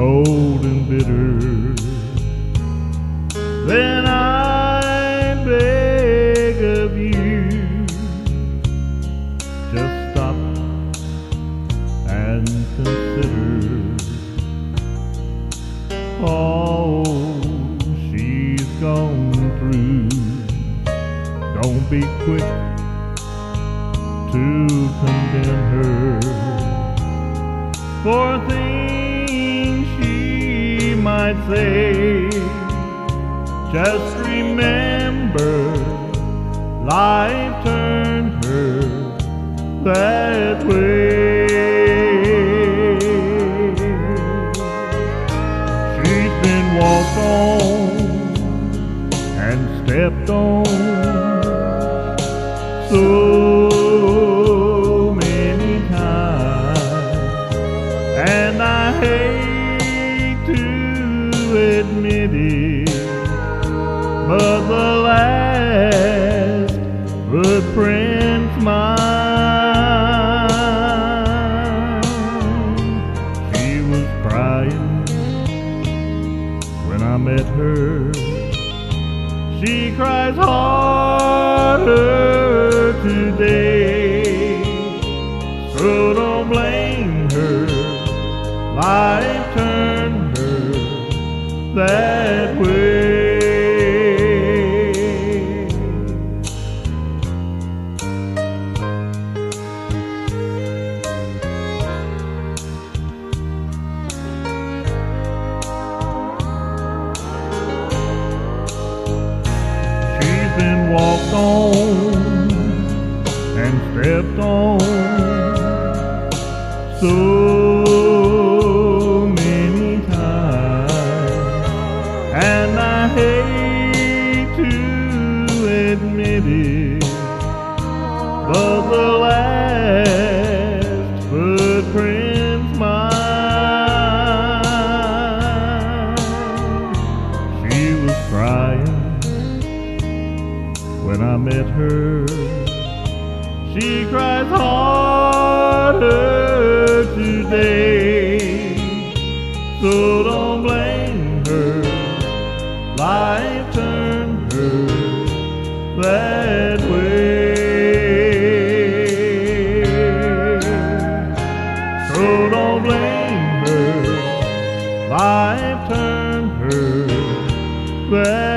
cold and bitter, then I beg of you, just stop and consider all she's gone through. Don't be quick to condemn her for things might say. Just remember, life turned her that way. She's been walked on and stepped on so but the last footprints mine. She was crying when I met her. She cries harder today. So don't blame her. Life turned her that walked on and stepped on. So many times, and I hate to admit it, but the when I met her. She cries harder today. So don't blame her. Life turned her that way. So don't blame her. Life turned her that